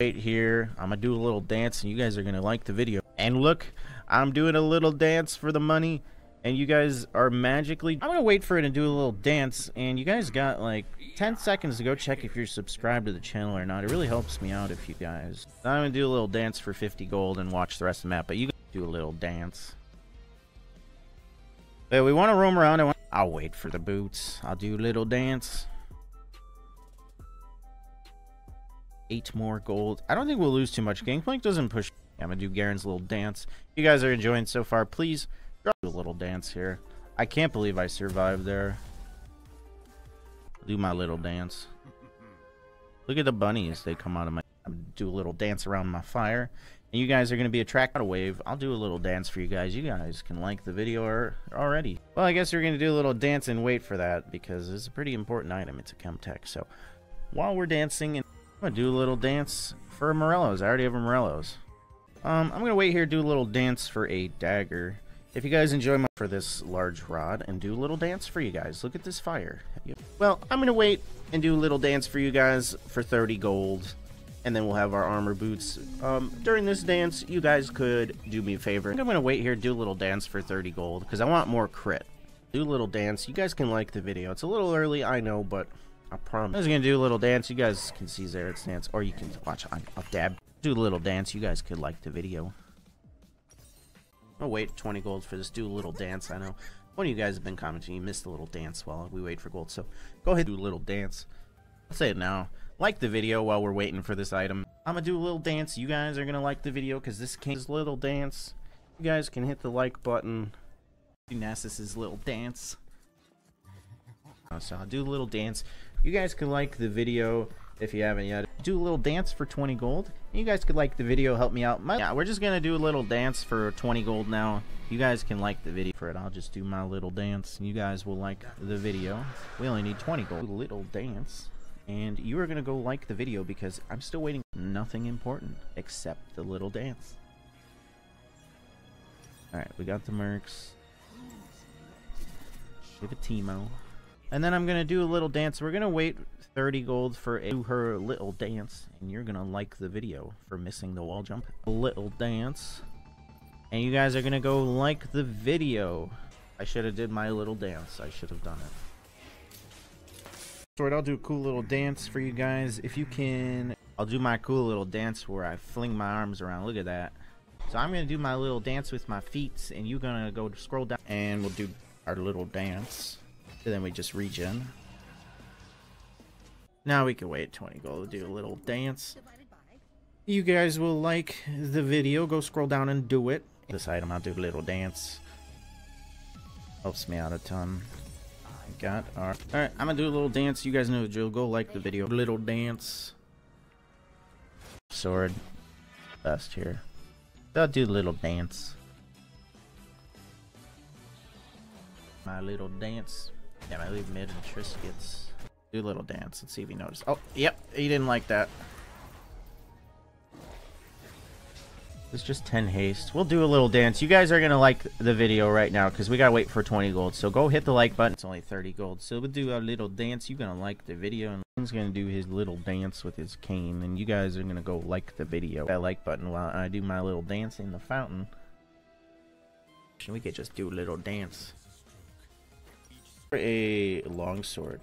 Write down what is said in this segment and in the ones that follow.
Right here, I'm gonna do a little dance and you guys are gonna like the video. And look, I'm doing a little dance for the money and you guys are magically I'm gonna wait for it and do a little dance and you guys got like 10 seconds to go check if you're subscribed to the channel or not. It really helps me out if you guys. I'm gonna do a little dance for 50 gold and watch the rest of the map but you do a little dance but we want to roam around want I'll wait for the boots I'll do a little dance eight more gold I don't think we'll lose too much Gangplank doesn't push I'm gonna do Garen's little dance you guys are enjoying so far please do a little dance here. I can't believe I survived there. Do my little dance. Look at the bunnies. They come out of my... I'm do a little dance around my fire. And you guys are going to be attracted to wave. I'll do a little dance for you guys. You guys can like the video already. Well, I guess we're going to do a little dance and wait for that because it's a pretty important item. It's a Chemtech. So while we're dancing, and I'm going to do a little dance for Morellos. I already have a Morellos. Um, I'm going to wait here do a little dance for a dagger. If you guys enjoy my for this large rod and do a little dance for you guys. Look at this fire. Well, I'm going to wait and do a little dance for you guys for 30 gold. And then we'll have our armor boots. Um, during this dance, you guys could do me a favor. I'm to wait here, do a little dance for 30 gold. Because I want more crit. Do a little dance. You guys can like the video. It's a little early, I know, but I promise. I was to do a little dance. You guys can see Xerath's dance. Or you can watch on dab. Do a little dance. You guys could like the video. Oh wait, 20 gold for this. Do a little dance. I know one of you guys have been commenting. You missed a little dance while we wait for gold. So go ahead do a little dance. I'll say it now. Like the video while we're waiting for this item. I'm to do a little dance. You guys are to like the video because this this little dance. You guys can hit the like button. Do Nasus's little dance. Uh, so I'll do a little dance. You guys can like the video if you haven't yet. Do a little dance for 20 gold. You guys could like the video, help me out. My, yeah, we're just to do a little dance for 20 gold now. You guys can like the video for it. I'll just do my little dance. You guys will like the video. We only need 20 gold. Little dance. And you are going to go like the video because I'm still waiting. Nothing important except the little dance. Alright, we got the Mercs. Give a Teemo. And then I'm going to do a little dance. We're going to wait 30 gold for a, her little dance. And you're going to like the video for missing the wall jump. A little dance. And you guys are going to go like the video. I should have did my little dance. I should have done it. Sword, I'll do a cool little dance for you guys. If you can, I'll do my cool little dance where I fling my arms around. Look at that. So I'm going to do my little dance with my feet. And you're going to go scroll down. And we'll do our little dance. And then we just regen. Now we can wait 20 gold to do a little dance. You guys will like the video. Go scroll down and do it. This item, I'll do a little dance. Helps me out a ton. Got our... Alright, I'm gonna do a little dance. You guys know the drill. Go like the video. Little dance. Sword. Best here. I'll do a little dance. My little dance. Yeah, I leave mid and Triss gets do little dance. Let's see if he noticed. Oh, yep, he didn't like that. It's just 10 haste. We'll do a little dance. You guys are going to like the video right now because we got to wait for 20 gold. So go hit the like button. It's only 30 gold. So we'll do a little dance. You're going to like the video. And he's going to do his little dance with his cane. And you guys are going to go like the video. That like button while I do my little dance in the fountain. We could just do a little dance a longsword.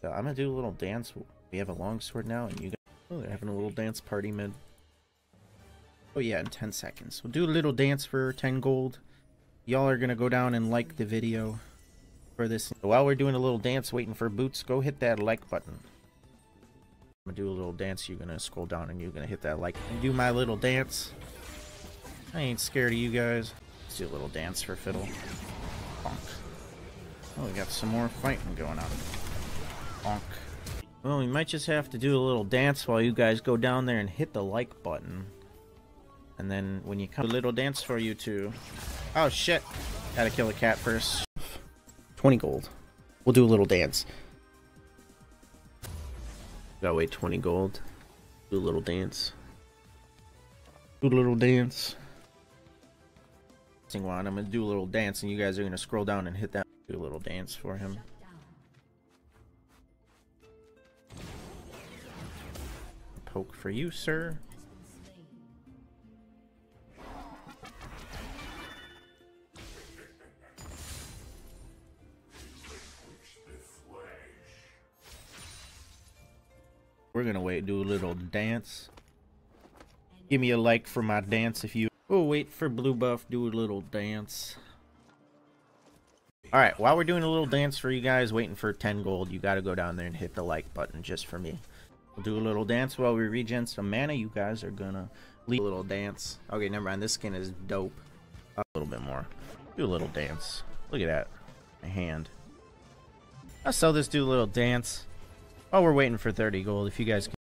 So I'm gonna do a little dance. We have a longsword now, and you guys oh, they're having a little dance party mid. Oh yeah, in 10 seconds. We'll do a little dance for 10 gold. Y'all are gonna go down and like the video for this. While we're doing a little dance waiting for boots, go hit that like button. I'm gonna do a little dance. You're gonna scroll down and you're gonna hit that like and do my little dance. I ain't scared of you guys. Let's do a little dance for Fiddle. Bonk. Oh, we got some more fighting going on. Bonk. Well, we might just have to do a little dance while you guys go down there and hit the like button. And then when you come, a little dance for you two. Oh shit! Gotta kill the cat first. 20 gold. We'll do a little dance. Gotta wait 20 gold. Do a little dance. Do a little dance. One. I'm gonna do a little dance, and you guys are gonna scroll down and hit that. Do a little dance for him. Poke for you, sir. We're gonna wait, do a little dance. Give me a like for my dance if you... Oh, wait for blue buff, do a little dance. Alright, while we're doing a little dance for you guys, waiting for 10 gold, you gotta go down there and hit the like button just for me. We'll do a little dance while we regen some mana. You guys are gonna leave a little dance. Okay, never mind. This skin is dope. A little bit more. Do a little dance. Look at that. My hand. I'll sell this, do a little dance. While we're waiting for 30 gold, if you guys can